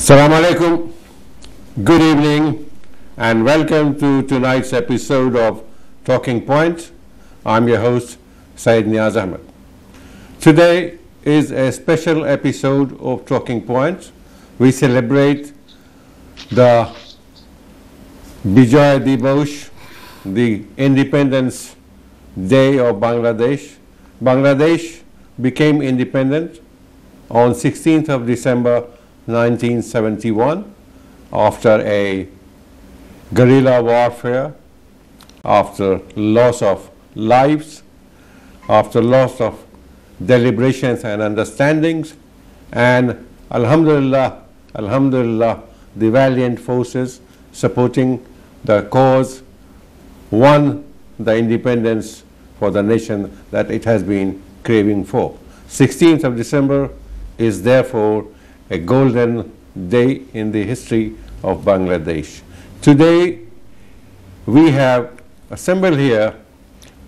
Assalamu alaikum. Good evening and welcome to tonight's episode of Talking Point. I'm your host, Saeed Niaz Ahmed. Today is a special episode of Talking Point. We celebrate the Bijoy Dibosh, the Independence Day of Bangladesh. Bangladesh became independent on 16th of December 1971 after a guerrilla warfare, after loss of lives, after loss of deliberations and understandings, and Alhamdulillah, Alhamdulillah, the valiant forces supporting the cause won the independence for the nation that it has been craving for. 16th of December is therefore a golden day in the history of Bangladesh. Today, we have assembled here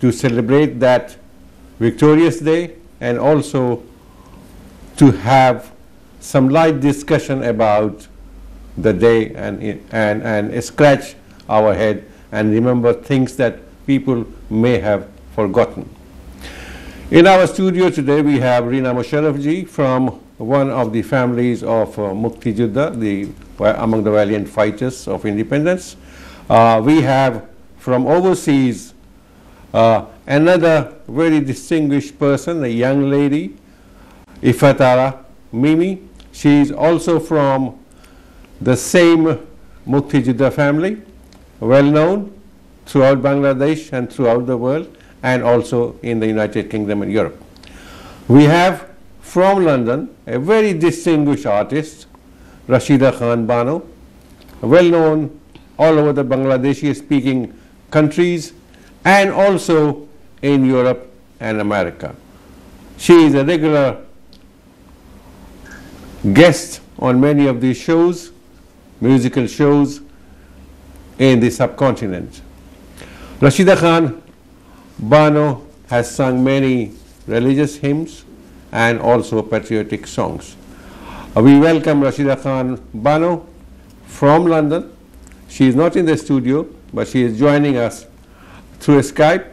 to celebrate that victorious day and also to have some light discussion about the day and, and, and scratch our head and remember things that people may have forgotten. In our studio today, we have Rina Musharraf from one of the families of uh, Mukti Juddha, the, among the valiant fighters of independence. Uh, we have from overseas uh, another very distinguished person, a young lady, Ifatara Mimi. She is also from the same Mukti Juddha family, well known throughout Bangladesh and throughout the world, and also in the United Kingdom and Europe. We have from London, a very distinguished artist, Rashida Khan Bano, well known all over the Bangladeshi speaking countries and also in Europe and America. She is a regular guest on many of these shows, musical shows in the subcontinent. Rashida Khan Bano has sung many religious hymns, and also patriotic songs. Uh, we welcome Rashida Khan Bano from London. She is not in the studio, but she is joining us through Skype,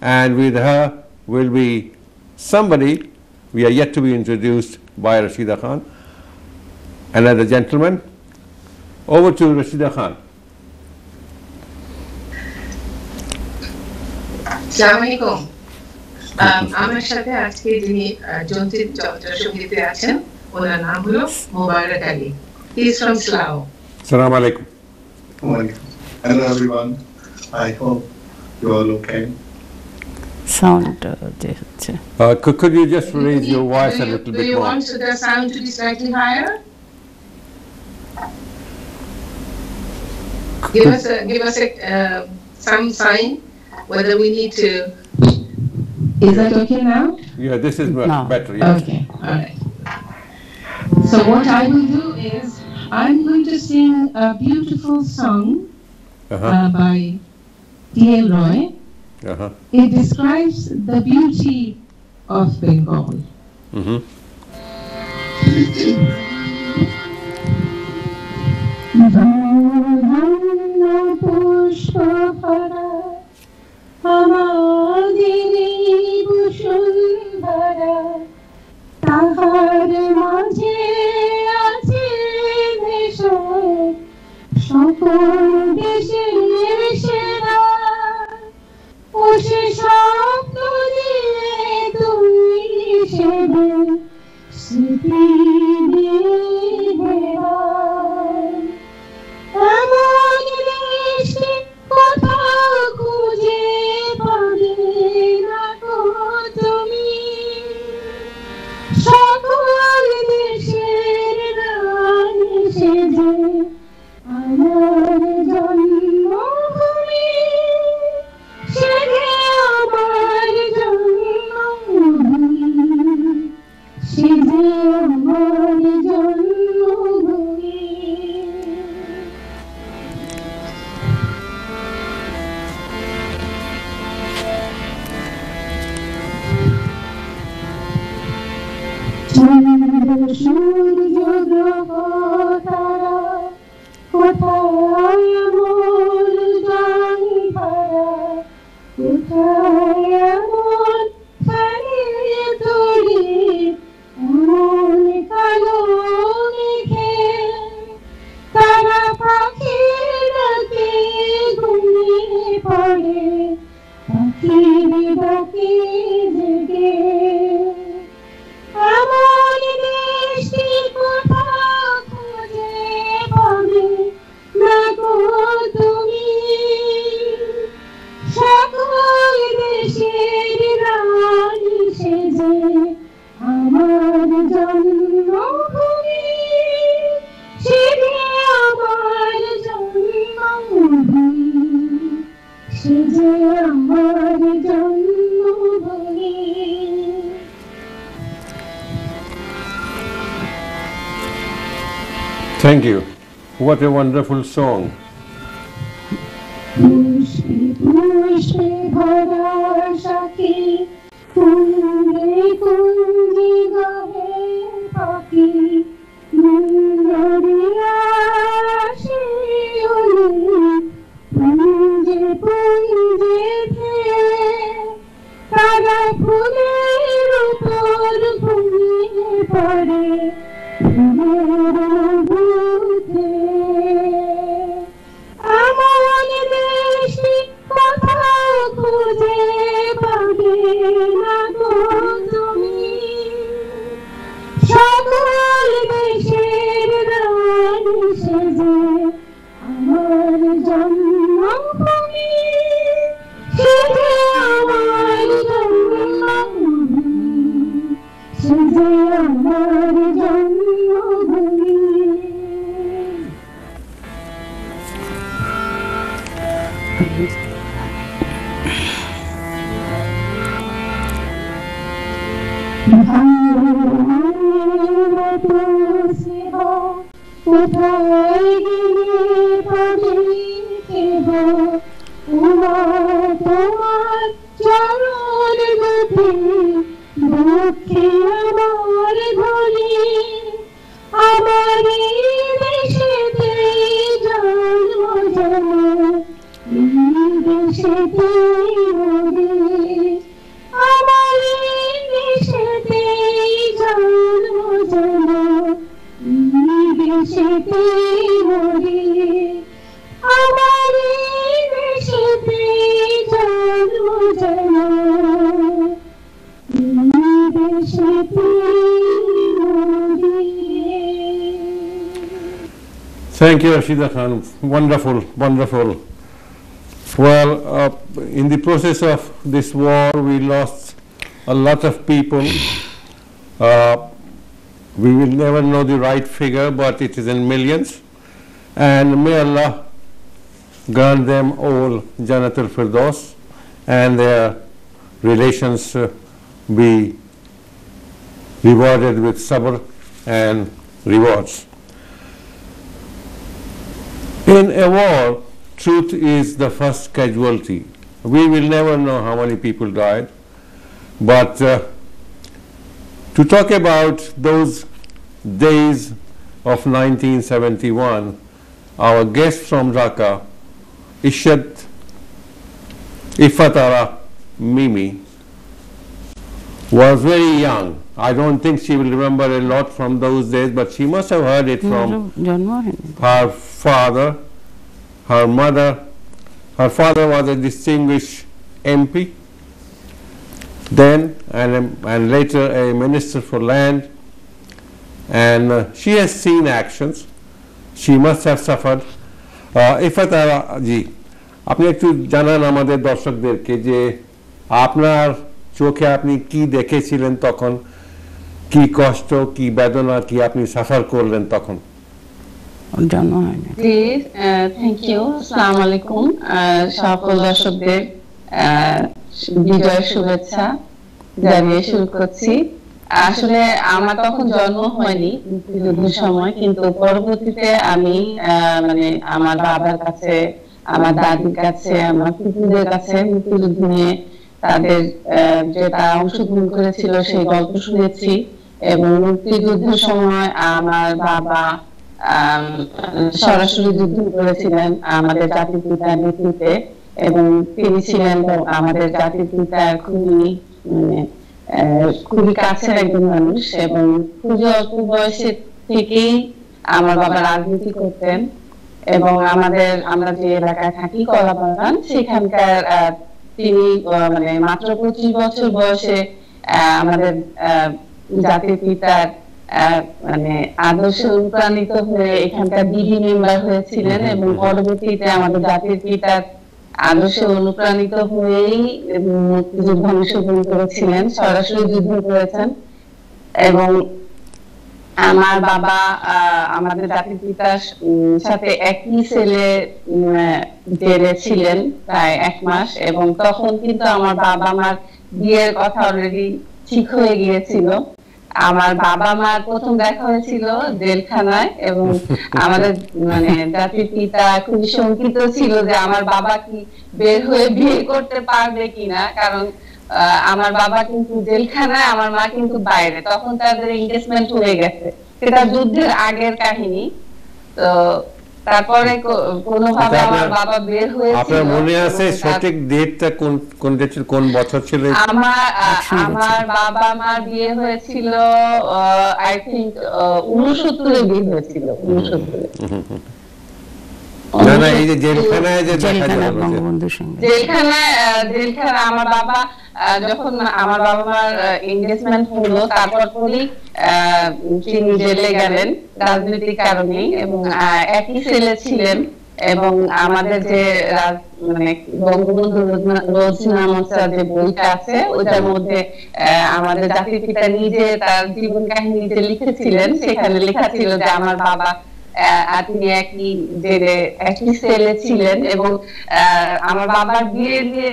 and with her will be somebody we are yet to be introduced by Rashida Khan, another gentleman. Over to Rashida Khan. Assalamu আমার সাথে আজকে যিনি জন্তির সঙ্গীতে আছেন ওনার নাম হলো Mobarak Ali he is from Slough Assalamu alaikum. Hello everyone. I hope you all okay. Sound uh, could, could you just raise your voice you, a little do bit you more? want the sound to be slightly higher? Give us a, give us a, uh, some sign whether we need to Is that okay now? Yeah, this is much No. better. Yes. Okay, all right. So what I will do is, I'm going to sing a beautiful song Uh-huh. uh, by D.L. Roy. Uh-huh. It describes the beauty of Bengal. Mm-hmm. আমাদের তাহার মাঝে আছে দেশ সকল দেশের wonderful song. Rani Thank you, Rashida Khan. Wonderful, wonderful. Well, uh, in the process of this war, we lost a lot of people. Uh, we will never know the right figure, but it is in millions. And may Allah grant them all Janat al-Firdaus and their relations uh, be rewarded with sabr and rewards. In a war, truth is the first casualty. We will never know how many people died, but uh, to talk about those days of 1971, our guest from Dhaka, Ishat Ifatara Mimi, was very young. I don't think she will remember a lot from those days, but she must have heard it from her father, her mother. Her father was a distinguished MP, then and, and later a minister for land. And uh, she has seen actions. She must have suffered. Uh, ইফাতারা জি আপনি একটু জানান আমাদের দর্শকদেরকে যে আপনার চোখে আপনি কি দেখেছিলেন তখন কি কষ্ট কি বেদনা কি আপনি সাফার করলেন তখন? জন্ম হয়নি। জি থ্যাংক ইউ আসসালামু আলাইকুম সকল দর্শকদের আহ, বিজয়ের শুভেচ্ছা জানিয়ে শুরু করছি। আসলে আমার তখন জন্ম হয়নি মুক্তিযুদ্ধের সময় কিন্তু পরবর্তীতে আমি আহ, মানে আমার বাবার কাছে আমার দাদির কাছে আমার কুকুরদের কাছে মুক্তিযুদ্ধ নিয়ে তাদের আহ, যে তারা অংশগ্রহণ করেছিল সেই গল্প শুনেছি। এবং মুক্তিযুদ্ধের সময় আমার বাবা সরাসরি যুদ্ধ করেছিলেন আমাদের জাতির পিতার নেতৃত্বে এবং তিনি ছিলেন আমাদের জাতির পিতার খুবই মানে খুবই কাছের একজন মানুষ এবং অল্প বয়সে থেকেই আমার বাবা রাজনীতি করতেন এবং আমাদের আমরা যে এলাকায় থাকি কলা বাগান সেখানকার তিনি মানে মাত্র পঁচিশ বছর বয়সে আমাদের আহ, জাতির পিতার মানে আদর্শে অনুপ্রাণিত হয়ে এখানকার বিধি মেম্বার হয়েছিলেন এবং পরবর্তীতে আমাদের জাতির পিতার আদর্শে অনুপ্রাণিত হয়েই মুক্তিযুদ্ধ অংশগ্রহণ করেছিলেন সরাসরি যুদ্ধ করেছেন। এবং আমার বাবা আহ, আমাদের জাতির পিতার সাথে একই ছেলে জেলে ছিলেন প্রায় এক মাস। এবং তখন কিন্তু আমার বাবা আমার বিয়ের কথা অলরেডি ঠিক হয়ে গিয়েছিল। আমার বাবা মার প্রথম দেখা হয়েছিল জেলখানায় এবং আমাদের মানে জাতির পিতা খুবই শঙ্কিত ছিল যে আমার বাবা কি বের হয়ে বিয়ে করতে পারবে কিনা? কারণ আহ, আমার বাবা কিন্তু জেলখানায় আমার মা কিন্তু বাইরে। তখন তাদের এঙ্গেজমেন্ট হয়ে গেছে। সেটা যুদ্ধের আগের কাহিনী। তো তারপরে কোনোভাবে আচ্ছা, আমার বাবা বের হয়েছিল। আপনার মনে আছে সঠিক ডেটটা কোন কোন ডেট ছিল, কোন বছর ছিল? আমার আমার বাবা আমার বিয়ে হয়েছিল আই থিঙ্ক এ বিয়ে হয়েছিল উনসত্তরে না না এই যে জেলখানায় যে জেলখানা বঙ্গবন্ধুর সঙ্গে। জেলখানায় আহ, আমার বাবা যখন আমার বাবা মার এঙ্গেজমেন্ট হলো তারপর পরই তিনি জেলে গেলেন রাজনৈতিক কারণে এবং একই সেলে ছিলেন এবং আমাদের যে মানে বঙ্গবন্ধু রোজনা- রোজনামচা যে বইটা আছে ওইটার মধ্যে আহ, আমাদের জাতির পিতা নিজে তার জীবন কাহিনী নিজে লিখেছিলেন সেখানে লেখা ছিল যে আমার বাবা তিনি একই একই সেলে ছিলেন এবং আমার বাবার বিয়ে দিয়ে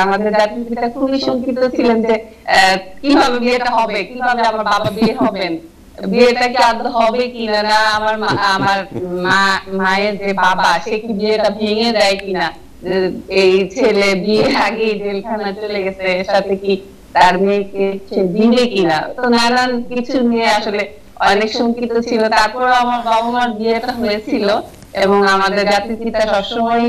আমাদের জাতির পিতা খুবই শঙ্কিত ছিলেন যে কীভাবে বিয়েটা হবে? কীভাবে আমার বাবা বিয়ে হবেন? বিয়েটা কি আদৌ হবে কিনা না? আমার আমার মা, মায়ের যে বাবা, সে কি বিয়েটা ভেঙে দেয় কিনা এই ছেলে বিয়ের আগে জেলখানা চলে গেছে, এর সাথে কি তার মেয়েকে সে দিবে কিনা তো নানান কিছু নিয়ে আসলে অনেক শঙ্কিত ছিল। তারপর আমার বাবা মার বিয়েটা হয়েছিল এবং আমাদের জাতির পিতা সবসময়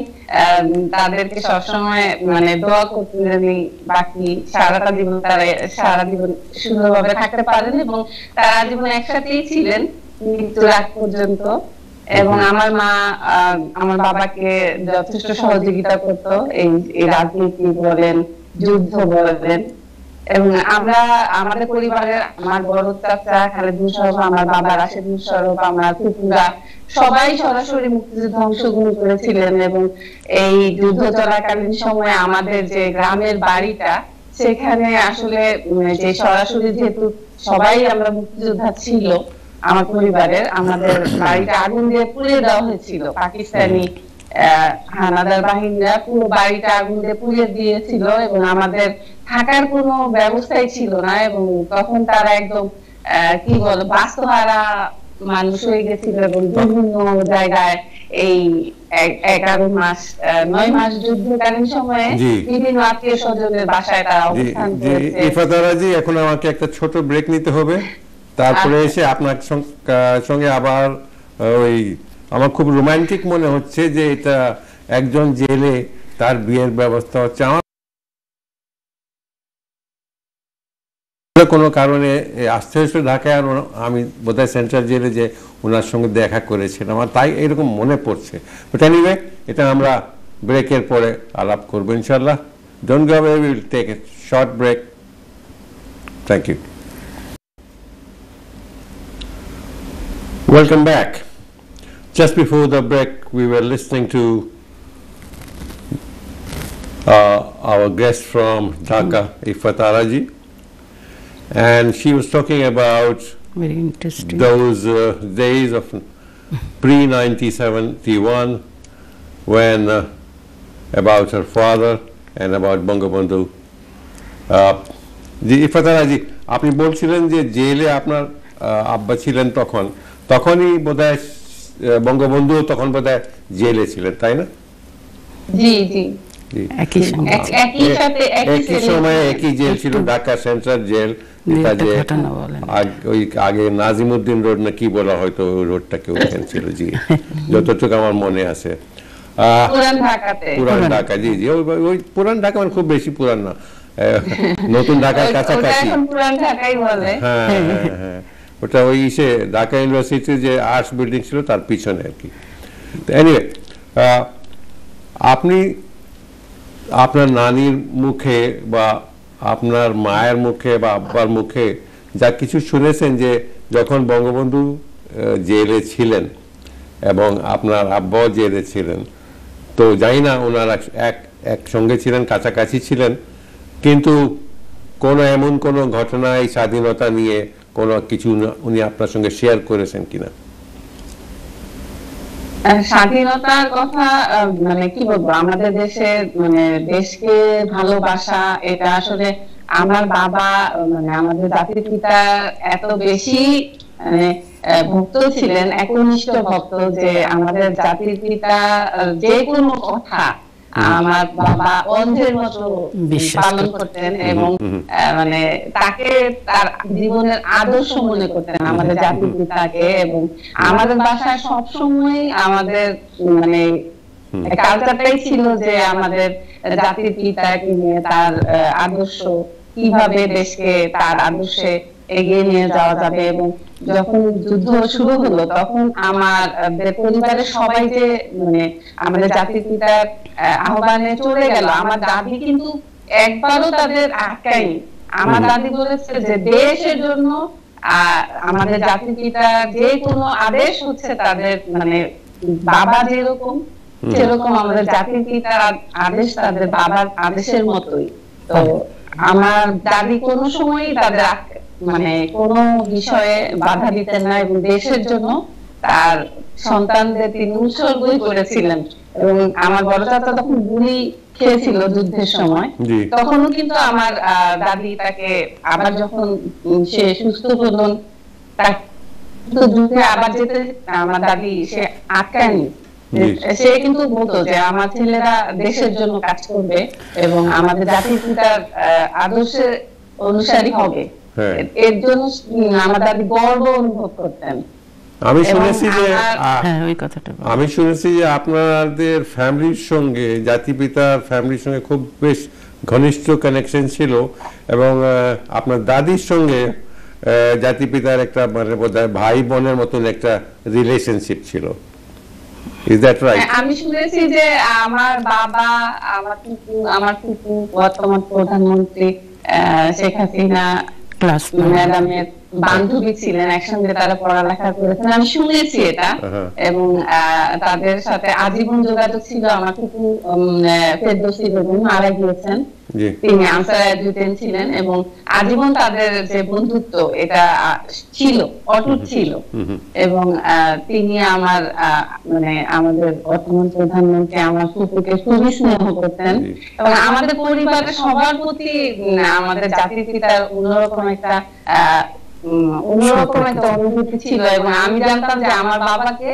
তাদেরকে সবসময় মানে দোয়া করতেন বাকি সারাটা জীবন তারা সারা জীবন সুন্দরভাবে থাকতে পারেন এবং তারা জীবন একসাথেই ছিলেন মৃত্যুর আগ পর্যন্ত। এবং আমার মা আমার বাবাকে যথেষ্ট সহযোগিতা করতো। এই রাজনীতি বলেন যুদ্ধ বলেন এবং আমরা, আমাদের পরিবারের আমার বড় চাচা আমার বাবা আমার সবাই সরাসরি অংশগ্রহণ করেছিলেন এবং এই যুদ্ধ চলাকালীন সময়ে আমাদের যে গ্রামের বাড়িটা, সেখানে আসলে যে সরাসরি যেহেতু সবাই আমরা মুক্তিযোদ্ধা ছিল আমার পরিবারের, আমাদের বাড়িটা আগুন দিয়ে পুড়িয়ে দেওয়া হয়েছিল। পাকিস্তানি হানাদার বাহিনীরা পুরো বাড়িটা আগুন দিয়ে পুড়িয়ে দিয়েছিল এবং আমাদের থাকার কোনো ব্যবস্থাই ছিল না এবং তখন তারা একদম কি বল বাস্তহারা মানুষ হয়ে গেছিল এবং বিভিন্ন জায়গায় এই এগারো মাস নয় মাস যুদ্ধকালীন সময়ে বিভিন্ন আত্মীয় স্বজনের বাসায় তারা অবস্থান করেছে। এখন আমাকে একটা ছোট ব্রেক নিতে হবে। তারপরে আচ্ছা। এসে আপনার সঙ্গে আবার ওই আমার খুব রোমান্টিক মনে হচ্ছে যে এটা একজন জেলে তার বিয়ের ব্যবস্থা হচ্ছে। কোনো কারণে এ, আসতে আসতে ঢাকায় আর আমি বোধহয় সেন্ট্রাল জেলে যে ওনার সঙ্গে দেখা করেছিলাম আমার তাই এরকম মনে পড়ছে। বাট এনিওয়ে এটা আমরা ব্রেকের পরে আলাপ করব ইনশাল্লাহ don't go away will take a short break thank you Welcome back. Just before the break, we were listening to uh, our guest from Dhaka, Ifat and she was talking about Very interesting. those uh, days of pre-1971 when uh, about her father and about Bangabandhu. Uh, ইফাতারাজি আপনি বলছিলেন যে জেলে আপনার আব্বা ছিলেন তখন তখনই বোধহয় বঙ্গবন্ধু তখন বোধহয় জেলে ছিলেন তাই না? জি জি। একই সময়ে একই জেল ছিল ঢাকা সেন্ট্রাল জেল। দুই এটা একটা যে ঘটনা বলেন। আগ- ওই আগে নাজিমুদ্দিন রোড না কি বলা হয়তো ওই রোডটাকে ওইখানে ছিল জি। যতটুকু আমার মনে আছে। পুরান ঢাকা জি জি ওই পুরান ঢাকা মানে খুব বেশি পুরান না। নতুন ঢাকার কাছাকাছি। ঢাকাই বলে। হ্যাঁ হ্যাঁ, হ্যাঁ ওটা ওই ইসে ঢাকা ইউনিভার্সিটির যে আর্টস বিল্ডিং ছিল তার পিছনে আর কি। এনিওয়ে আপনি আপনার নানির মুখে বা আপনার মায়ের মুখে বা আব্বার মুখে যা কিছু শুনেছেন যে যখন বঙ্গবন্ধু জেলে ছিলেন এবং আপনার আব্বাও জেলে ছিলেন, তো জানি না ওনারা এক, একসঙ্গে ছিলেন, কাছাকাছি ছিলেন, কিন্তু কোনো এমন কোনো ঘটনা এই স্বাধীনতা নিয়ে কোনো কিছু উনি- আপনার সঙ্গে শেয়ার করেছেন কিনা? স্বাধীনতার কথা মানে কি বলব, আমাদের দেশে মানে দেশকে ভালোবাসা, এটা আসলে আমার বাবা মানে আমাদের জাতির পিতা এত বেশি মানে ভক্ত ছিলেন, একনিষ্ঠ ভক্ত যে আমাদের জাতির পিতা যে কোনো কথা আমার বাবা অন্ধের মতো পালন করতেন। এবং মানে তাকে তার জীবনের আদর্শ মনে করতেন আমাদের জাতির পিতাকে এবং আমাদের বাসায় সবসময় আমাদের মানে কালচারটাই ছিল যে আমাদের জাতির পিতাকে নিয়ে তার আদর্শ কীভাবে দেশকে তার আদর্শে এগিয়ে নিয়ে যাওয়া যাবে এবং যখন যুদ্ধ শুরু হলো তখন আমার পরিবারের সবাই যে মানে আমাদের জাতির পিতার আহ, আহ্বানে চলে গেল আমার দাদি কিন্তু একবারও তাদের আটকায়নি। আমার দাদি বলেছে যে দেশের জন্য আহ, আমাদের জাতির পিতা যে কোনো আদেশ হচ্ছে তাদের মানে বাবা যেরকম সেরকম আমাদের জাতির পিতার আদেশ তাদের বাবার আদেশের মতোই। তো আমার দাদি কোনো সময়ই তাদের মানে কোনো বিষয়ে বাধা দিতেন না এবং দেশের জন্য তার সন্তানদের তিনি উৎসর্গই করেছিলেন এবং আমার বড় চাচা তখন গুলি খেয়েছিল যুদ্ধের সময়। তখনও কিন্তু আমার দাদি তাকে আবার যখন সে সুস্থ হলেন তার যুদ্ধে আবার যেতে আমার দাদি সে আটকায়নি সে কিন্তু বলতো যে আমার ছেলেরা দেশের জন্য কাজ করবে এবং আমাদের জাতির পিতার আদর্শের অনুসারী হবে। এর- এর জন্য উম, আমার দাদি গর্ব অনুভব করতেন আমি শুনেছি যে হ্যাঁ ওই কথাটা বলেন। আমি শুনেছি যে আপনাদের ফ্যামিলির সঙ্গে জাতিপিতার ফ্যামিলির সঙ্গে খুব বেশ ঘনিষ্ঠ কানেকশন ছিল এবং আপনার দাদির সঙ্গে আহ, জাতিপিতার একটা মানে বোধহয় ভাই বোনের মতন একটা রিলেশনশিপ ছিল। ইজ দ্যাট রাইট হ্যাঁ, আমি শুনেছি যে আমার বাবা আমার ফুপু আমার ফুপু বর্তমান প্রধানমন্ত্রী শেখ হাসিনা Class. বান্ধবী ছিলেন একসঙ্গে তারা পড়ালেখা করেছেন। আমি শুনেছি এটা। এবং তাদের সাথে আজীবন যোগাযোগ ছিল আমার কুকু ফেরদৌসি বেগম মারা গিয়েছেন। তিনি আনসার অ্যাডজুটেন্ট ছিলেন এবং আজীবন তাদের যে বন্ধুত্ব এটা ছিল অটুট ছিল। এবং তিনি আমার মানে আমাদের বর্তমান প্রধানমন্ত্রী আমার ফুপুকে খুবই স্নেহ করতেন। এবং আমাদের পরিবারের সবার প্রতি আমাদের জাতির পিতার অন্যরকম একটা আহ, অন্যরকম একটা অনুভূতি ছিল এবং আমি জানতাম যে আমার বাবাকে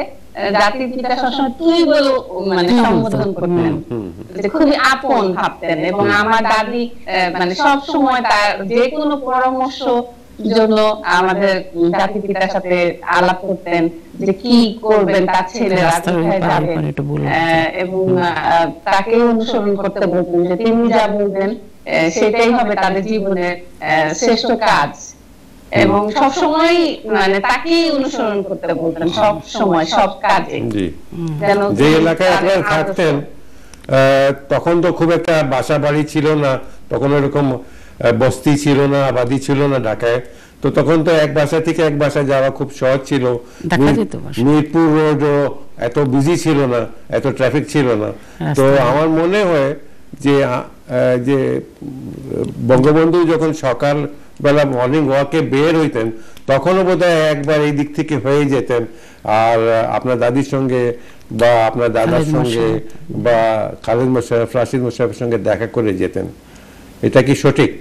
জাতির পিতা সবসময় তুই বলে মানে সম্বোধন করতেন। যে খুবই আপন ভাবতেন এবং আমার দাদি মানে সব সময় তার যে কোনো পরামর্শ জন্য আমাদের জাতির পিতার সাথে আলাপ করতেন যে কি করবেন তার ছেলেরা কোথায় যাবে। আহ, এবং তাকে অনুসরণ করতে বলতেন যে তিনি যা বলবেন সেটাই হবে তাদের জীবনের শ্রেষ্ঠ কাজ। এবং সব সময় মানে তাকেই অনুসরণ করতে বলতেন সব সময় সব কাজে। জি। যে এলাকায় আপনারা থাকতেন তখন তো খুব একটা বাসা বাড়ি ছিল না তখন এরকম বস্তি ছিল না আবাদি ছিল না ঢাকায়। তো তখন তো এক বাসা থেকে এক বাসায় যাওয়া খুব সহজ ছিল। মিরপুর রোডও এত বিজি ছিল না এত ট্রাফিক ছিল না। তো আমার মনে হয় যে যে বঙ্গবন্ধু যখন সকাল বেলা মর্নিং ওয়াকে বের হইতেন তখনও বোধহয় একবার এই দিক থেকে হয়ে যেতেন। আর আপনার দাদির সঙ্গে বা আপনার দাদার সঙ্গে বা খালেদ মোশারফ রাশিদ মোশারফের সঙ্গে দেখা করে যেতেন। এটা কি সঠিক?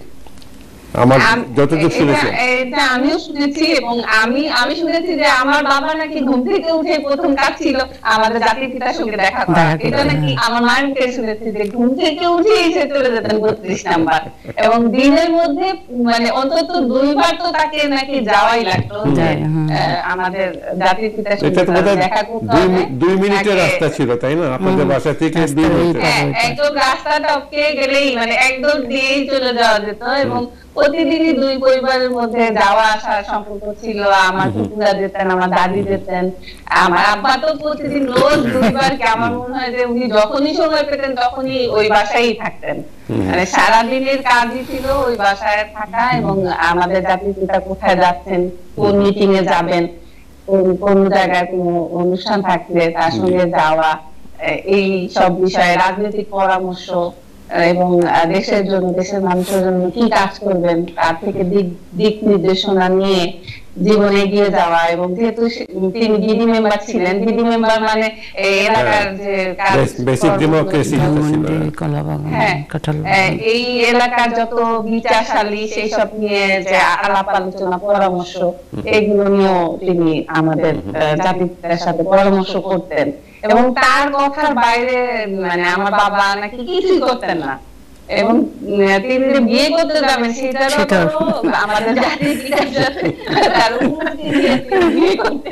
আমার যতটুকু শুনেছি। এটা আমিও শুনেছি এবং আমি আমি শুনেছি যে আমার বাবা নাকি ঘুম থেকে উঠে প্রথম কাজ ছিল আমাদের জাতির পিতার সঙ্গে দেখা করা। এটা নাকি আমার মায়ের মুখে শুনেছি যে ঘুম থেকে উঠে এসে চলে যেতেন বত্রিশ নাম্বার। এবং দিনের মধ্যে মানে অন্তত দুইবার তো তাকে নাকি যাওয়াই লাগতো যে যায়, হুম। আহ, আমাদের জাতির পিতার সঙ্গে দেখা করতে দুই মিনিটের রাস্তা ছিল তাই না? আপনাদের বাসা থেকে দুই পার। হ্যাঁ, একদম রাস্তা টপকে গেলেই মানে একদম দিয়েই চলে যাওয়া যেত। এবং প্রতিদিনই দুই পরিবারের মধ্যে যাওয়া আসার সম্পর্ক ছিল। আমার কুকুরা যেতেন আমার দাদি যেতেন। আমার আব্বা তো প্রতিদিন রোজ দুইবার কি আমার মনে হয় যে উনি যখনই সময় পেতেন তখনই ওই বাসায় থাকতেন। মানে সারাদিনের কাজই ছিল ওই বাসায় থাকা এবং আমাদের জাতির পিতা কোথায় যাচ্ছেন কোন মিটিং এ যাবেন কোন কোন জায়গায় কোনো অনুষ্ঠান থাকলে তার সঙ্গে যাওয়া এই সব বিষয়ে রাজনৈতিক পরামর্শ এবং দেশের জন্য দেশের মানুষের জন্য কি কাজ করবেন তার থেকে দিক দিক নির্দেশনা নিয়ে জীবনে এগিয়ে যাওয়া। এবং যেহেতু তিনি বিডি মেম্বার ছিলেন বিডি মেম্বার মানে এলাকার যে বেসিক ডেমোক্রেসি হ্যাঁ, এই এলাকার যত বিচারশালী সেই সব নিয়ে যে আলাপ আলোচনা পরামর্শ এগুলো নিয়েও তিনি আমাদের আহ, জাতির সাথে পরামর্শ করতেন। এবং তার কথার বাইরে মানে আমার বাবা নাকি কিছুই করতেন না। এবং তিনি যে বিয়ে করতে যাবেন সেটারও আমাদের জাতির তার বিয়ে করতে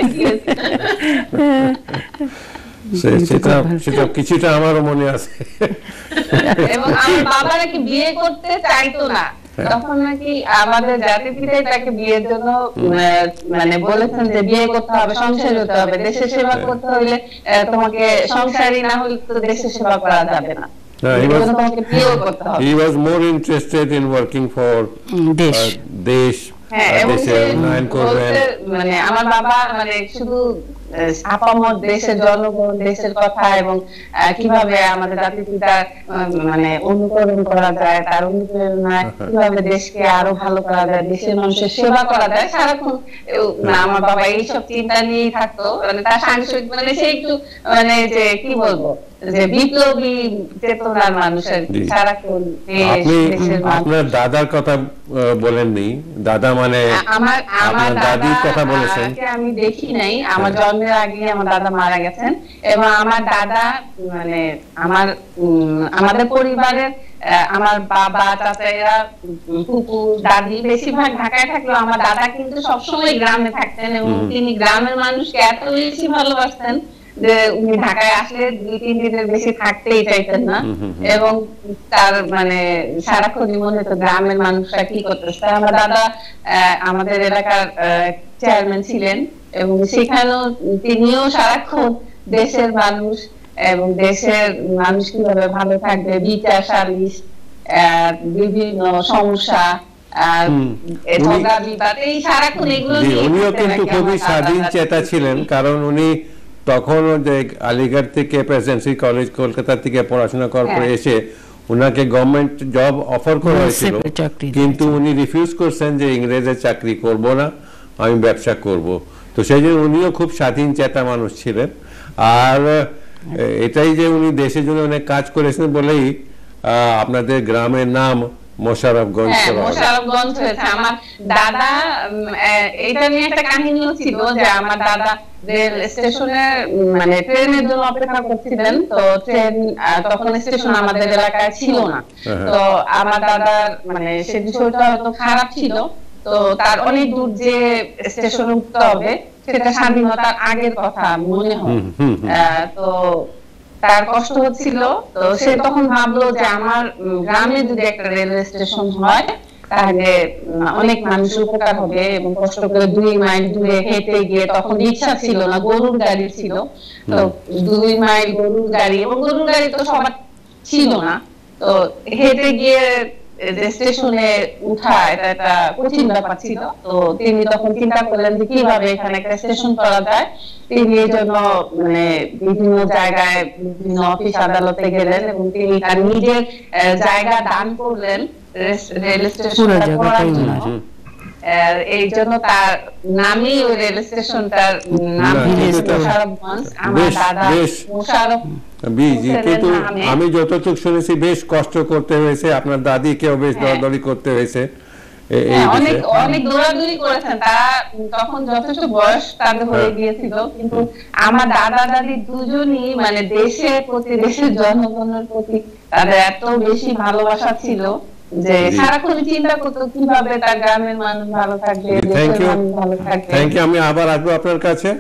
সেটা সেটা কিছুটা আমারও মনে আছে। এবং আমার বাবা নাকি বিয়ে করতে চাইতো না। তখন নাকি আমাদের জাতির পিতাই তাকে বিয়ের জন্য মানে বলেছেন যে বিয়ে করতে হবে সংসার হতে হবে দেশের সেবা করতে হলে আহ, তোমাকে সংসারী না হলে তো দেশের সেবা করা যাবে না। হ্যাঁ, he was- তোমাকে বিয়েও করতে হবে। he was more interested in working for uh, হ্যাঁ uh, মানে আমার বাবা মানে শুধু আপামর দেশের জনগণ দেশের কথা এবং কীভাবে আমাদের জাতির পিতা মানে অনুকরণ করা যায় তার অনুপ্রেরণায় কীভাবে দেশকে আরও ভালো করা যায় দেশের মানুষের সেবা করা যায় সারাক্ষণ আমার বাবা এইসব চিন্তা নিয়েই থাকতো মানে তার মানে সে একটু মানে যে কি বলব যে বিপ্লবী চেতনার। সারাক্ষণ আপনার দাদার কথা বলেননি দাদা মানে আমার আমার দাদির কথা বলেছেন। আমি দেখি নাই আমার জন্মের আগে আমার দাদা মারা গেছেন এবং আমার দাদা মানে আমার উম, আমাদের পরিবারের আমার বাবা চাচা এরা ফুপু দাদি বেশিরভাগ ঢাকায় থাকলেও আমার দাদা কিন্তু সবসময় গ্রামে থাকতেন এবং তিনি গ্রামের মানুষকে এত বেশি ভালোবাসতেন যে উনি ঢাকায় আসলে দুই তিন দিনের বেশি থাকতেই চাইতেন না। এবং তার মানে সারাক্ষণই মনে হতো গ্রামের মানুষরা কি করতেছে আমার দাদা আমাদের এলাকার চেয়ারম্যান ছিলেন এবং সেখানেও তিনিও সারাক্ষণ দেশের মানুষ এবং দেশের মানুষ কীভাবে ভালো থাকবে বিচার সালিশ বিভিন্ন সমস্যা সারাক্ষণ এগুলো উনিও কিন্তু খুবই স্বাধীন চেতা ছিলেন কারণ উনি তখন যে আলিগড় থেকে প্রেসিডেন্সি কলেজ কলকাতা থেকে পড়াশোনা করার পরে হ্যাঁ। এসে ওনাকে গভর্নমেন্ট জব অফার করা হয়েছিল। কিন্তু উনি রিফিউজ করছেন যে ইংরেজের চাকরি করব না আমি ব্যবসা করব। তো সেই জন্য উনিও খুব স্বাধীন চেতা মানুষ ছিলেন। আর এটাই যে উনি দেশের জন্য অনেক কাজ করেছেন বলেই আপনাদের গ্রামের নাম মোশারফগঞ্জ হ্যাঁ। মোশারফগঞ্জ হয়েছে। আমার দাদা এটা নিয়ে একটা কাহিনীও ছিল যে আমার দাদা রেল স্টেশনে মানে ট্রেনের জন্য অপেক্ষা করছিলেন তো ট্রেন তখন স্টেশন আমাদের এলাকায় ছিল না। হ্যাঁ। তো আমার দাদার মানে সে বিষয়টা হয়তো খারাপ ছিল। তো তার অনেক দূর যে স্টেশনে উঠতে হবে সেটা স্বাধীনতার আগের কথা মনে হয়। তো তার কষ্ট হচ্ছিল তো সে তখন ভাবলো যে আমার গ্রামে যদি একটা রেলওয়ে স্টেশন হয় তাহলে অনেক মানুষ উপকার হবে এবং কষ্ট করে দুই মাইল দূরে হেঁটে গিয়ে তখন রিক্সা ছিল না গরুর গাড়ি ছিল। তো দুই মাইল গরুর গাড়ি এবং গরুর গাড়ি তো সবার ছিল না। তো হেঁটে গিয়ে স্টেশনে উঠা এটা একটা কঠিন ব্যাপার ছিল। তো তিনি তখন চিন্তা করলেন যে কীভাবে এখানে একটা স্টেশন করা যায়। তিনি এই জন্য মানে বিভিন্ন জায়গায় বিভিন্ন অফিস আদালতে গেলেন এবং তিনি তার নিজের জায়গা দান করলেন রেল স্টেশন এই জন্য তার নামই ওই রেল স্টেশনটার নাম আমার দাদা কিন্তু আমি যতটুকু শুনেছি বেশ কষ্ট করতে হয়েছে। আপনার দাদিকেও বেশ হ্যাঁ। দরদরি করতে হয়েছে হ্যাঁ, অনেক অনেক দৌড়াদৌড়ি করেছেন। তারা তখন যথেষ্ট বয়স তাদের হয়ে। হ্যাঁ। গিয়েছিল। কিন্তু আমার দাদা দাদি দুজনই মানে দেশের প্রতি দেশের জনগণের প্রতি তাদের এত বেশি ভালোবাসা ছিল। যে সারাক্ষণ চিন্তা করতো কীভাবে তার গ্রামের মানুষ ভালো থাকবে ভালো থ্যাংক ইউ আমি আবার আসব আপনার কাছে।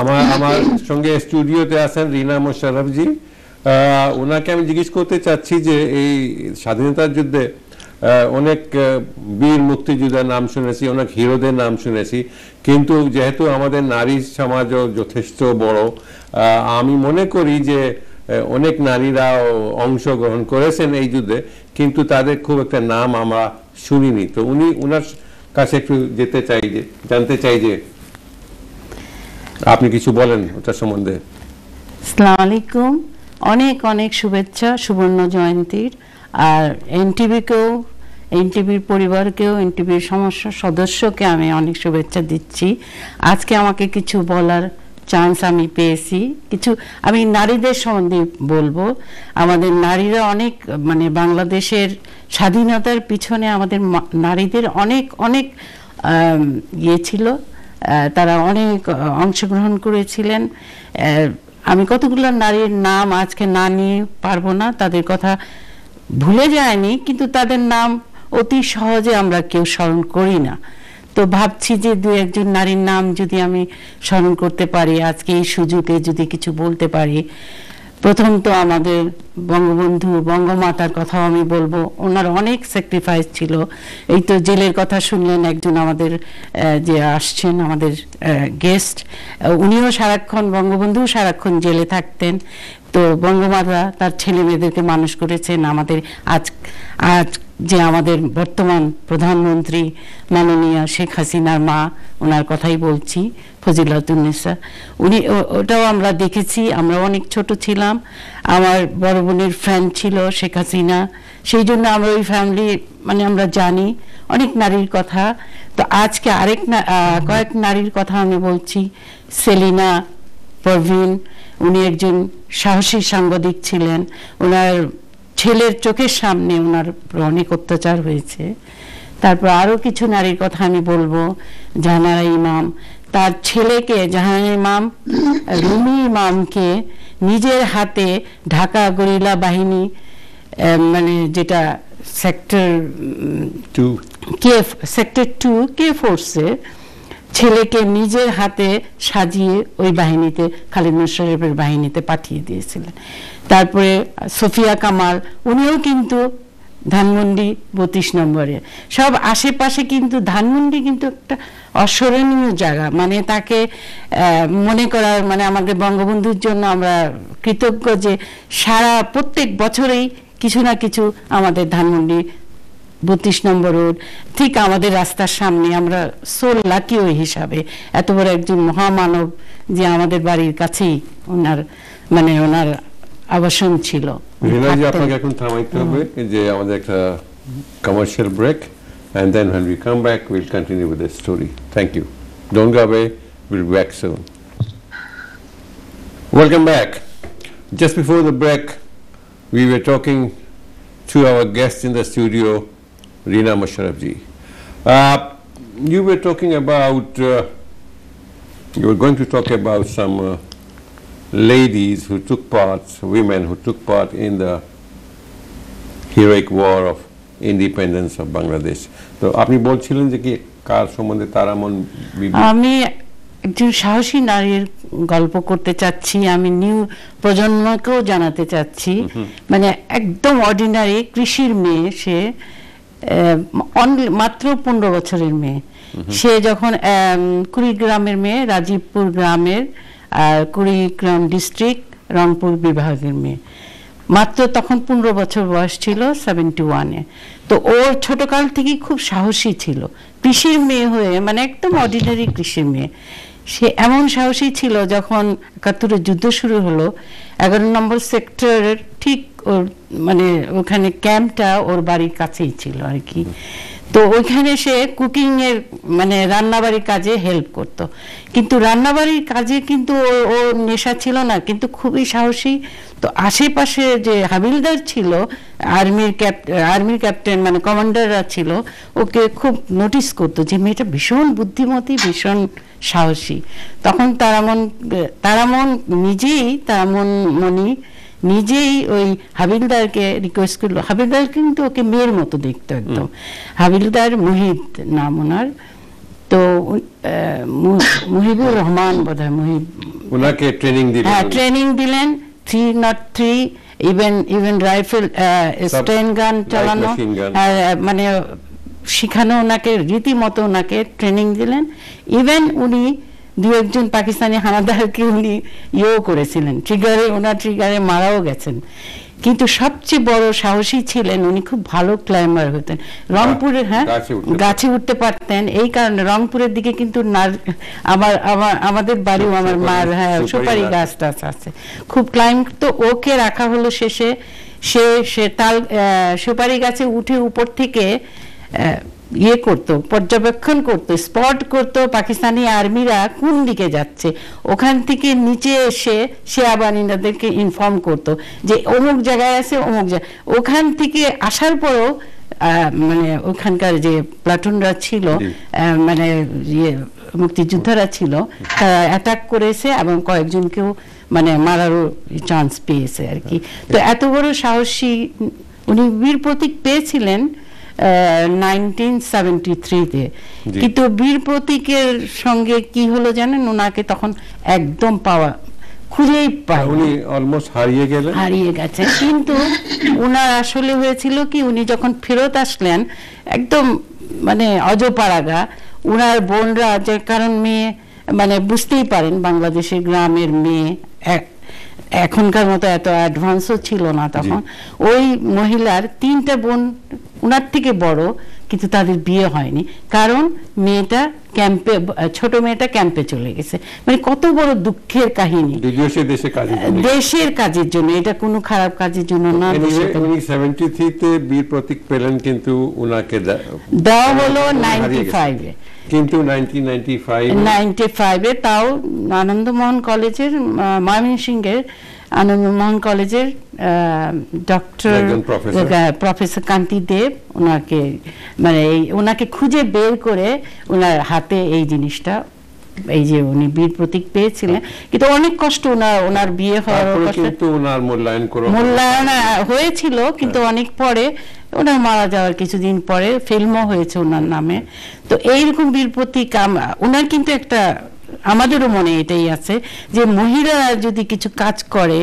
আমার আমার সঙ্গে স্টুডিওতে আছেন রিনা মোশারফজি। ওনাকে আমি জিজ্ঞেস করতে চাচ্ছি যে এই স্বাধীনতার যুদ্ধে অনেক বীর মুক্তিযোদ্ধার নাম শুনেছি অনেক হিরোদের নাম শুনেছি। কিন্তু যেহেতু আমাদের নারী সমাজও যথেষ্ট বড় আহ, আমি মনে করি যে অনেক নারীরাও অংশগ্রহণ করেছেন এই যুদ্ধে, কিন্তু তাদের খুব একটা নাম আমরা শুনিনি। তো উনি ওনার কাছে একটু যেতে চাই যে, জানতে চাই যে, আপনি কিছু বলেন ওটা সম্বন্ধে। আসসালামু আলাইকুম। অনেক অনেক শুভেচ্ছা, সুবর্ণ জয়ন্তীর। আর এনটিভিকেও, এনটিভির পরিবারকেও, এনটিভির সমস্ত সদস্যকে আমি অনেক শুভেচ্ছা দিচ্ছি। আজকে আমাকে কিছু বলার চান্স আমি পেয়েছি। কিছু, আমি নারীদের সম্বন্ধে বলব। আমাদের নারীরা অনেক মানে বাংলাদেশের স্বাধীনতার পিছনে আমাদের নারীদের অনেক অনেক ইয়ে ছিল। তারা অনেক অংশগ্রহণ করেছিলেন। আমি কতগুলো নারীর নাম আজকে না নিয়ে পারব না, তাদের কথা ভুলে যায়নি, কিন্তু তাদের নাম অতি সহজে আমরা কেউ স্মরণ করি না। তো ভাবছি যে দু একজন নারীর নাম যদি আমি স্মরণ করতে পারি, আজকে এই সুযোগে যদি কিছু বলতে পারি। প্রথম তো আমাদের বঙ্গবন্ধু বঙ্গমাতার কথাও আমি বলব। ওনার অনেক স্যাক্রিফাইস ছিল। এই তো জেলের কথা শুনলেন একজন আমাদের যে আসছেন আমাদের গেস্ট উনিও সারাক্ষণ, বঙ্গবন্ধুও সারাক্ষণ জেলে থাকতেন। তো বঙ্গমাতা তার ছেলে মেয়েদেরকে মানুষ করেছেন। আমাদের আজ আজ যে আমাদের বর্তমান প্রধানমন্ত্রী মাননীয় শেখ হাসিনার মা, ওনার কথাই বলছি ফজিলাতুন্নেসা উনি ওটাও আমরা দেখেছি, আমরা অনেক ছোট ছিলাম। আমার বড় বোনের ফ্রেন্ড ছিল শেখ হাসিনা। সেই জন্য আমরা ওই ফ্যামিলি মানে আমরা জানি, অনেক নারীর কথা। তো আজকে আরেক কয়েক নারীর কথা আমি বলছি। সেলিনা পারভিন উনি একজন সাহসী সাংবাদিক ছিলেন। ওনার ছেলের চোখের সামনে ওনার অনেক অত্যাচার হয়েছে। তারপর আরও কিছু নারীর কথা আমি বলব। জাহানারা ইমাম তার ছেলেকে জাহান ইমাম রুমি ইমামকে নিজের হাতে ঢাকা গরিলা বাহিনী মানে যেটা সেক্টর টু। কে সেক্টর টু কে ফোর্সে ছেলেকে নিজের হাতে সাজিয়ে ওই বাহিনীতে খালিদ মোশাররফের বাহিনীতে পাঠিয়ে দিয়েছিলেন। তারপরে সোফিয়া কামাল, উনিও কিন্তু ধানমন্ডি বত্রিশ নম্বরে। সব আশেপাশে কিন্তু ধানমন্ডি কিন্তু একটা অস্মরণীয় জায়গা। মানে তাকে মনে করার মানে আমাদের বঙ্গবন্ধুর জন্য আমরা কৃতজ্ঞ যে সারা প্রত্যেক বছরেই কিছু না কিছু আমাদের ধানমন্ডি বত্রিশ নম্বর রোড, ঠিক আমাদের রাস্তার সামনে আমরা সোল লাকি ওই হিসাবে। এত বড় একজন মহামানব যে আমাদের বাড়ির কাছেই ওনার মানে ওনার আবাসন ছিল রিনাজি থাকতেন। আপনাকে এখন থামাইতে হবে যে আমাদের একটা commercial break and then when we come back we'll continue with the story thank you don't go away we'll be back soon welcome back just before the break we were talking to our guest in the studio Reena Musharraf ji uh, you were talking about uh, you were going to talk about some uh, ladies who took part, women who took part in the heroic war of independence of Bangladesh. তো আপনি বলছিলেন যে কি কার সম্বন্ধে তারামন আমি একজন সাহসী নারীর গল্প করতে চাচ্ছি আমি নিউ প্রজন্মকেও জানাতে চাচ্ছি। মানে একদম অর্ডিনারি কৃষির মেয়ে সে মাত্র পনেরো বছরের মেয়ে। সে যখন কুড়িগ্রামের মেয়ে রাজীবপুর গ্রামের আর কুড়িগ্রাম ডিস্ট্রিক্ট রংপুর বিভাগের মেয়ে। মাত্র তখন পনেরো বছর বয়স ছিল সেভেন্টি ওয়ানে তো ওর ছোটকাল থেকেই খুব সাহসী ছিল। কৃষির মেয়ে হয়ে মানে একদম অর্ডিনারি কৃষির মেয়ে। সে এমন সাহসী ছিল যখন একাত্তরের যুদ্ধ শুরু হলো, এগারো নম্বর সেক্টরের ঠিক ওর মানে ওখানে ক্যাম্পটা ওর বাড়ির কাছেই ছিল আর কি। তো ওইখানে সে কুকিং এর মানে রান্নাবাড়ির কাজে হেল্প করত। কিন্তু রান্নাবাড়ির কাজে কিন্তু ও- নেশা ছিল না, কিন্তু খুবই সাহসী। তো আশেপাশে যে হাবিলদার ছিল আর্মির ক্যাপ আর্মির ক্যাপ্টেন মানে কমান্ডাররা ছিল, ওকে খুব নোটিস করতো যে মেয়েটা ভীষণ বুদ্ধিমতী, ভীষণ সাহসী। তখন তারামন তারামন নিজেই তারামন মনি নিজেই ওই হাবিলদারকে রিকোয়েস্ট করল। হাবিলদার কিন্তু ওকে মেয়ের মতো দেখতো একদম। হাবিলদার মুহিত নাম ওনার। তো মুহিবুর রহমান বোধ হয় মুহিব ওনাকে ট্রেনিং দিলেন হ্যাঁ ট্রেনিং দিলেন। Three nought three even even rifle Sten gun চালানো। মানে শিখানো ওনাকে রীতিমতো ওনাকে ট্রেনিং দিলেন। ইভেন উনি দু একজন পাকিস্তানি হানাদারকে উনি ইয়েও করেছিলেন। ট্রিগারে ওনার ট্রিগারে মারাও গেছেন। কিন্তু সবচেয়ে বড় সাহসী ছিলেন উনি খুব ভালো ক্লাইম্বার হতেন। রংপুরে হ্যাঁ গাছে উঠতে পারতেন। এই কারণে রংপুরের দিকে কিন্তু আমার আমার আমাদের বাড়িও আমার মার হ্যাঁ সুপারি গাছ। টাছ আছে। খুব ক্লাইম তো ওকে রাখা হলো শেষে। সে সে তাল সুপারি গাছে উঠে উপর থেকে আহ, ইয়ে করতো পর্যবেক্ষণ করতো স্পট করতো পাকিস্তানি আর্মিরা কোন দিকে যাচ্ছে। ওখান থেকে নিচে এসে ইনাদেরকে ইনফর্ম করতো যে অমুক জায়গায় আছে অমুক জায়গায়। ওখান থেকে আসার পরও মানে ওখানকার যে প্লাটুনরা ছিল মানে ইয়ে মুক্তিযোদ্ধারা ছিল তারা অ্যাটাক করেছে এবং কয়েকজনকেও মানে মারারও চান্স পেয়েছে আর কি। তো এত বড় সাহসী উনি বীর প্রতীক পেয়েছিলেন নাইনটিন সেভেন্টি থ্রিতে। জি। কিন্তু বীর প্রতীকের সঙ্গে কি হলো জানেন? ওনাকে তখন একদম পাওয়া খুঁজেই উনি অলমোস্ট হারিয়ে গেলেন। হারিয়ে গেছে। কিন্তু ওনার আসলে হয়েছিল কি উনি যখন ফেরত আসলেন একদম মানে অজপাড়াগা ওনার বোনরা যে কারণ মেয়ে মানে বুঝতেই পারেন বাংলাদেশের গ্রামের মেয়ে এক- এখনকার মতো এত অ্যাডভান্সও ছিল না তখন। ওই মহিলার তিনটা বোন ওনার থেকে বড় কিন্তু তাদের বিয়ে হয়নি। কারণ মেয়েটা ক্যাম্পে ছোট মেয়েটা ক্যাম্পে চলে গেছে। মানে কত বড় দুঃখের কাহিনী। দেশের কাজের জন্য এটা কোনো খারাপ কাজের জন্য না উনি সেভেন্টি থ্রিতে বীর প্রতীক পেলেন কিন্তু উনাকে দে- দেওয়া হলো নাইনটি ফাইভে কিন্তু 1995 95 এ তাও আনন্দমোহন কলেজের ময়মনসিংহের আনন্দমোহন কলেজের ডক্টর প্রফেসর কান্তি দেব ওনাকে মানে ওনাকে খুঁজে বের করে ওনার হাতে এই জিনিসটা এই যে উনি বীর প্রতীক পেয়েছিলেন কিন্তু অনেক কষ্ট ওনার ওনার বিয়ে হওয়ার কষ্ট। কিন্তু ওনার মূল্যায়ন করা মূল্যায়ন হয়েছিল কিন্তু অনেক পরে ওনার মারা যাওয়ার কিছুদিন পরে ফিল্মও হয়েছে ওনার নামে। তো এইরকম বীর প্রতীক ওনার কিন্তু একটা আমাদেরও মনে এটাই আছে যে মহিলা যদি কিছু কাজ করে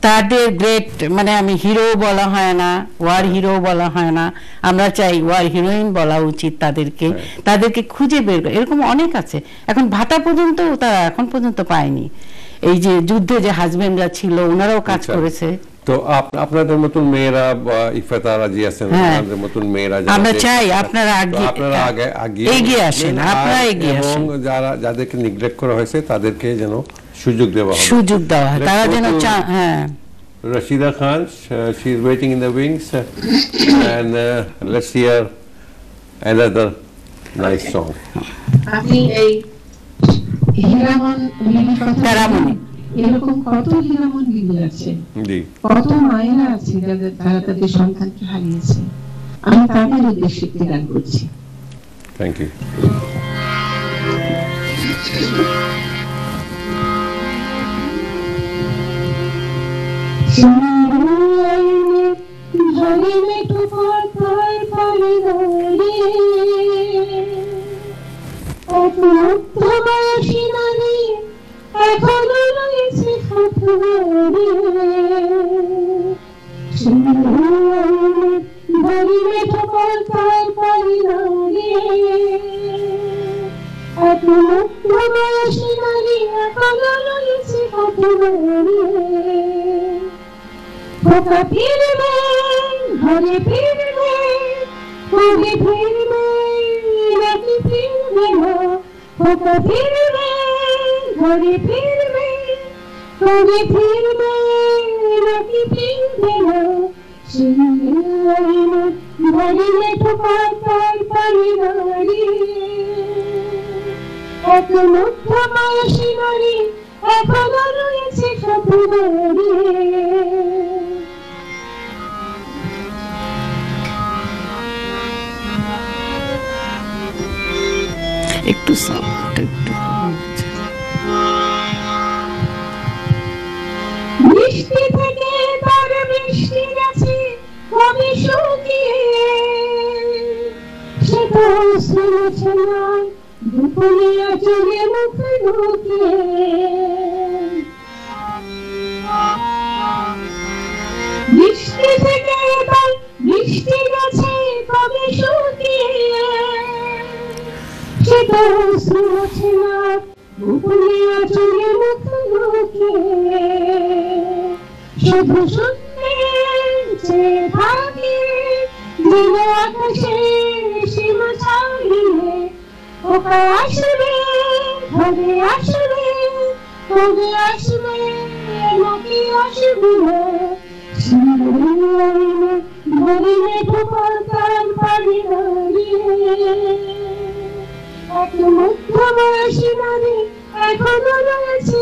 তাদের গ্রেট মানে আমি হিরো বলা হয় না ওয়ার হিরো বলা হয় না। আমরা চাই ওয়ার হিরোইন বলা উচিত তাদেরকে তাদেরকে খুঁজে বের করে। এরকম অনেক আছে। এখন ভাতা পর্যন্ত তারা এখন পর্যন্ত পায়নি। এই যে যুদ্ধে যে হাজবেন্ডরা ছিল ওনারাও কাজ আচ্ছা। করেছে। তো আপনাদের মতন মেয়েরা ইফাতা রাজি আছেন হ্যাঁ। আপনাদের মতন মেয়েরা আমরা চাই আপনারা আগে- আপনারা আগে আগে এগিয়ে আসেন, আপনারা এগিয়ে আসেন। যারা যাদেরকে নিগলেক্ট করা হয়েছে তাদেরকে যেন সুযোগ দেওয়া হবে। সুযোগ দেওয়া হয়। তারা যেন হ্যাঁ। Rashida Khan, uh, she is waiting in the wings, uh, and uh, let's hear another nice song. আপনি এই হীরামন কথা তারামণি। এরকম কত হীরামন লিলি আছে? জি। কত মায়েরা আছে যাদের তারা তাদের সন্তানকে হারিয়েছে? আমি তাদের উদ্দেশ্যে একটি গান করছি। থ্যাংক ইউ এখনও রয়েছে খাতুয়ারে ধরে মেঠো পর পর পরে এক মুগ্ধ বয়সী নারী এখনও রয়েছে খাতুয়ারে খোকা ফিরবে ঘরে ফিরবে কবে ফিরবে নাকি ফিরবে না? খোকা ফিরবে ঘরে ফিরবে কবে ফিরবে নাকি ফিরবে না? ধরিলে ঠোপার তার পানি দাঁড়িয়ে এক মুগ্ধ বয়সী নারী এখনও রয়েছে সাথে দাঁড়িয়ে একটু sound একটু। বৃষ্টি থেকে গেছে থেকে গেছে সে তো শুনেছে না দুপুরিয়া চলে মুখ ঢুকিয়ে শুধু শুনতে থাকি দিল আকাশে সীমা ছাড়িয়ে ওকা আসবে ঘরে আসবে কবে আসবে নাকি আসবে না ধরিলে ঠোপার তার পানি দাঁড়িয়ে এক মুগ্ধ বয়সী নারী এখনও রয়েছে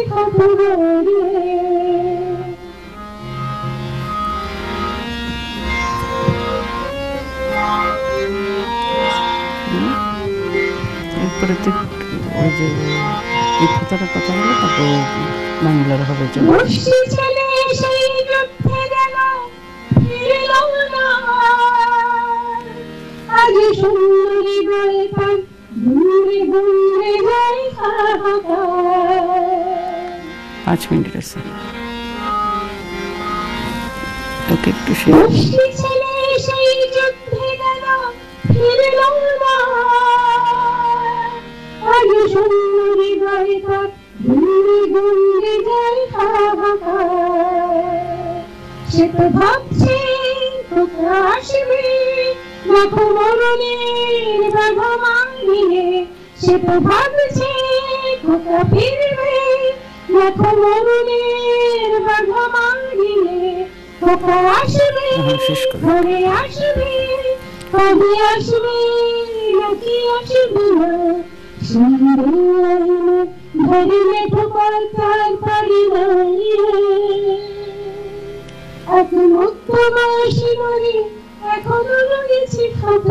আজ সুন্দরী বলে পাঁচ মিনিট আছে। তোকে একটু সে তো ভাবছে কোথা আসবে। দেখো মরণের বাঘা মারিয়ে সে তো ভাবছে কোথা ফিরবে। দেখো মরণের বাঘা মারিয়ে কোথা আসবে। ঘরে আসবে। কবে আসবে নাকি আসবে না? সুন্দর ধরিলে ঠোপার তার পারি দাঁড়িয়ে এক মুক্ত বয়সী নারী এখনও রয়েছে ক্ষত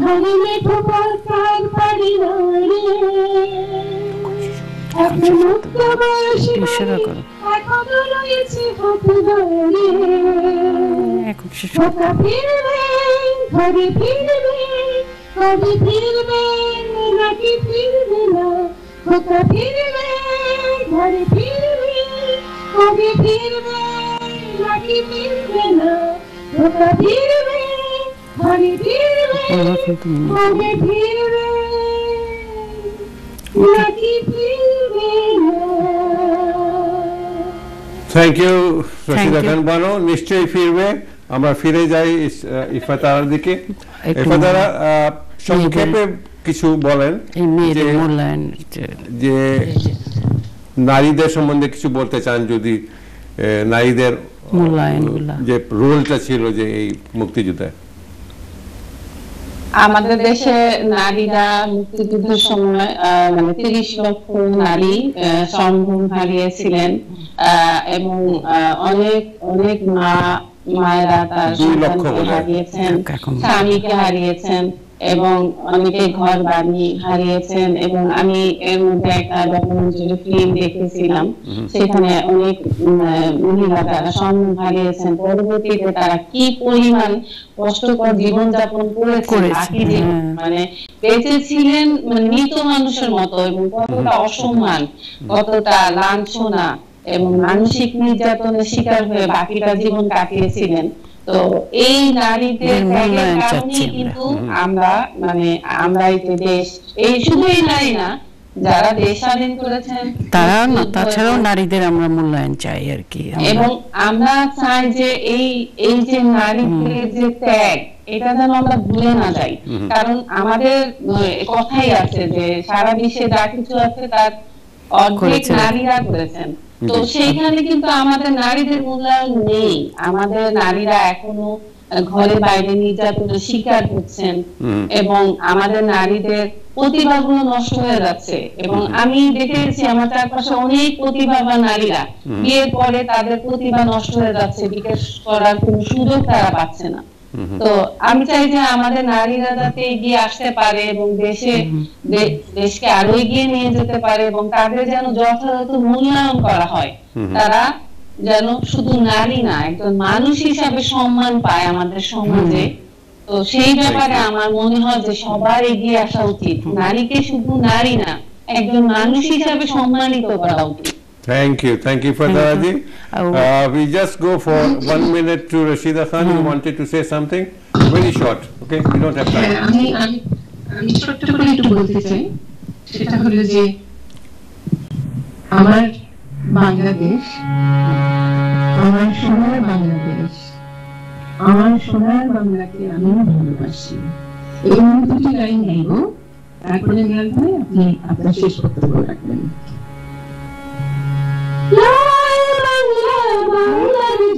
ধরিলে ঠোপার তার পারি দাঁড়িয়ে এক মুক্ত বয়সী ইশারা নারী করো। এখনও রয়েছে এখন শেষ কোথা ফিরবে ঘরে ফিরবে কবে ফিরবে নাকি ফিরবে না কোথা ফিরবে ঘরে ফিরবে কবে ফিরবে নাকি ফিরবে না ফিরবে ফিরবে এখন তুমি কবে ফিরবে নাকি ফিরবে না। Thank you Rashida. খান বানো নিশ্চয়ই ফিরবে। আমরা ফিরে যাই ইফাতারার দিকে। ইফাতারা আহ, সংক্ষেপে কিছু বলেন যে- মূল্যায়ন যে- যে নারীদের সম্বন্ধে কিছু বলতে চান যদি নারীদের যে রোলটা ছিল যে এই মুক্তিযুদ্ধে? আমাদের দেশে নারীরা মুক্তিযুদ্ধের সময় আহ, মানে তিরিশ লক্ষ নারী সম্ভ্রম হারিয়েছিলেন আহ, এবং আহ, অনেক অনেক মা মায়েরা তার সন্তানকে হারিয়েছেন স্বামীকে হারিয়েছেন। এবং অনেকে ঘর বাড়ি হারিয়েছেন এবং আমি এর মধ্যে একটা ডকুমেন্টারি ফিল্ম দেখেছিলাম। সেখানে অনেক মহিলা তারা সম্মান হারিয়েছেন। পরবর্তীতে তারা কি পরিমাণ কষ্টকর জীবনযাপন করেছেন করেছে, বাকি। হ্যাঁ। মানে বেঁচে ছিলেন মৃত মানুষের মতো এবং কতটা অসম্মান কতটা লাঞ্ছনা এবং মানসিক নির্যাতনের শিকার হয়ে বাকিটা জীবন কাটিয়েছিলেন। তো এই নারীদের। কিন্তু আমরা মানে আমরা এই দেশ এই শুধু এই নারী না যারা দেশ স্বাধীন করেছেন তারা তাছাড়াও নারীদের আমরা মূল্যায়ন চাই আর কি এবং আমরা চাই যে এই এই যে নারীদের যে ত্যাগ এটা যেন আমরা ভুলে না যাই। কারণ আমাদের কথাই আছে যে সারা বিশ্বে যা কিছু আছে তার অর্ধেক। নারীরা করেছেন। তো সেইখানে কিন্তু আমাদের নারীদের মূল্যায়ন নেই। আমাদের নারীরা এখনও ঘরে বাইরে নির্যাতনের শিকার হচ্ছেন এবং আমাদের নারীদের প্রতিভাগুলো নষ্ট হয়ে যাচ্ছে। এবং আমি দেখেছি আমার চারপাশে অনেক প্রতিভাবান নারীরা। বিয়ের পরে তাদের প্রতিভা নষ্ট হয়ে যাচ্ছে। বিকাশ করার কোনো সুযোগ তারা পাচ্ছে না। তো আমি চাই যে আমাদের নারীরা যাতে এগিয়ে আসতে পারে এবং দেশে দেশকে আরও এগিয়ে নিয়ে যেতে পারে এবং তাদের যেন যথাযথ মূল্যায়ন করা হয় তারা যেন শুধু নারী না একজন মানুষ হিসাবে সম্মান পায় আমাদের সমাজে। তো সেই ব্যাপারে আমার মনে হয় যে সবার এগিয়ে আসা উচিত। নারীকে শুধু নারী না একজন মানুষ হিসাবে সম্মানিত করা উচিত। Thank you, thank you, Fatah Ji. Uh, Uh, we just go for one minute to Rashida Khan. You wanted to say something? Very short, okay? We don't have হ্যাঁ, time. আমি আমি ছোট্ট করে একটু বলতে চাই সেটা হলো যে আমার বাংলাদেশ আমার সোনার বাংলাদেশ আমার সোনার বাংলাকে আমি ভালোবাসি দুটি লাইন গাইব তারপরে আপনি আপনার শেষ বক্তব্য রাখবেন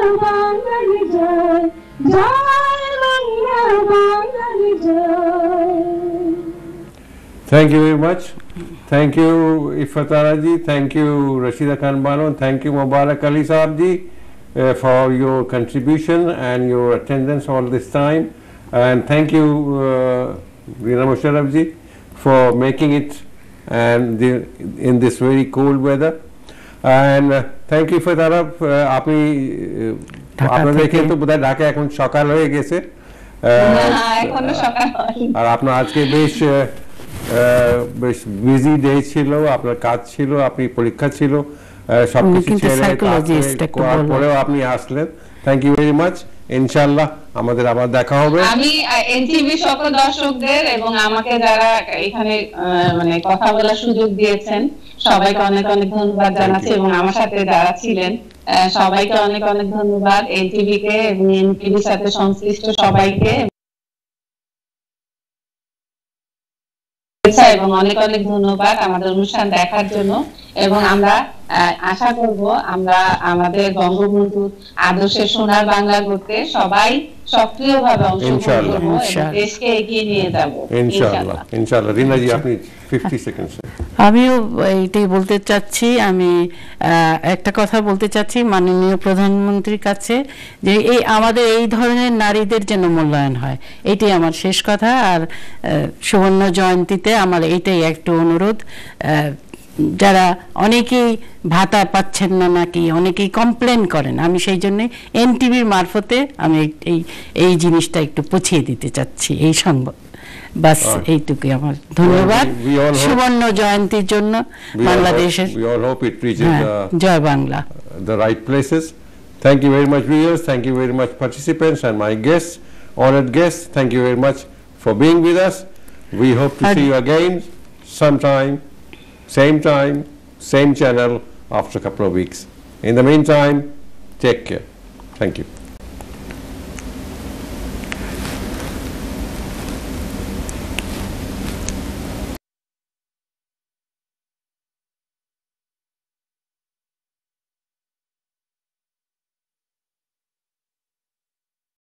বাংলা বাংলার জয় জয় বাংলা বাংলার জয় Thank you very much. Thank you, Ifatara ji. Thank you, Rashida Khan Bano. Thank you, Mubarak Ali Saab ji, uh, for your contribution and your attendance all this time. And thank you, uh, Rina Musharraf ji, for making it and the, in this very cold weather. And uh, thank you, Fatara. Uh, আপনি uh, আপনাদের কিন্তু বোধহয় ঢাকা এখন সকাল হয়ে গেছে। আর আপনার আজকে বেশ বেশ বিজি ডে ছিল আপনার কাজ ছিল আপনি পরীক্ষা ছিল সবকিছু ছেড়ে করার পরেও আপনি আসলেন। থ্যাংক ইউ ভেরি মাচ ইনশাল্লাহ আমাদের আবার দেখা হবে। আমি এনটিভি সকল দর্শকদের এবং আমাকে যারা এখানে মানে কথা বলার সুযোগ দিয়েছেন সবাইকে অনেক অনেক ধন্যবাদ জানাচ্ছি এবং আমার সাথে যারা ছিলেন সবাইকে অনেক অনেক ধন্যবাদ এনটিভি কে এবং এনটিভির সাথে সংশ্লিষ্ট সবাইকে। এবং অনেক অনেক ধন্যবাদ আমাদের অনুষ্ঠান দেখার জন্য। এবং আমরা আহ, আশা করব আমরা আমাদের বঙ্গবন্ধুর আদর্শের সোনার বাংলা করতে সবাই সক্রিয়ভাবে অংশগ্রহণ ইনশাআল্লাহ। করব ইনশাআল্লাহ। দেশকে এগিয়ে নিয়ে যাব। ইনশাল্লাহ ইনশাল্লাহ। রিনা জি আপনি ফিফটি সেকেন্ডস আমিও এইটাই বলতে চাচ্ছি আমি একটা কথা বলতে চাচ্ছি মাননীয় প্রধানমন্ত্রীর কাছে যে এই আমাদের এই ধরনের নারীদের যেন মূল্যায়ন হয় এটাই আমার শেষ কথা। আর আহ, সুবর্ণ জয়ন্তীতে আমার এইটাই একটু অনুরোধ। আহ, যারা অনেকেই ভাতা পাচ্ছেন না নাকি অনেকেই কমপ্লেন করেন আমি সেই জন্য এনটিভির মারফতে আমি এই এই জিনিসটা একটু পুছিয়ে দিতে চাচ্ছি এই সংবাদ। বাস এইটুকু আমার। ধন্যবাদ। সুবর্ণ জয়ন্তীর জন্য বাংলাদেশের হ্যাঁ, জয় Bangla. The right places thank you very thank you very much participants and my guest honoured guest thank you very much for being with us we same time, same channel after a couple of weeks. In the meantime, take care. Thank you.